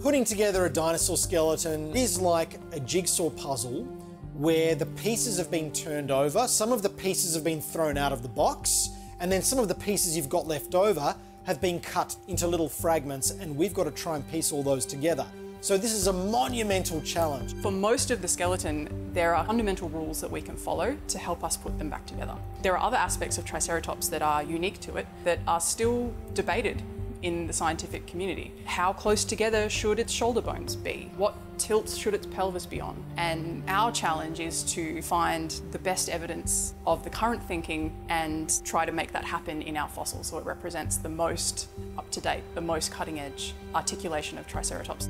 Putting together a dinosaur skeleton is like a jigsaw puzzle where the pieces have been turned over, some of the pieces have been thrown out of the box, and then some of the pieces you've got left over have been cut into little fragments, and we've got to try and piece all those together. So this is a monumental challenge. For most of the skeleton, there are fundamental rules that we can follow to help us put them back together. There are other aspects of Triceratops that are unique to it that are still debated in the scientific community. How close together should its shoulder bones be? What tilts should its pelvis be on? And our challenge is to find the best evidence of the current thinking and try to make that happen in our fossil so it represents the most up to date, the most cutting edge articulation of Triceratops.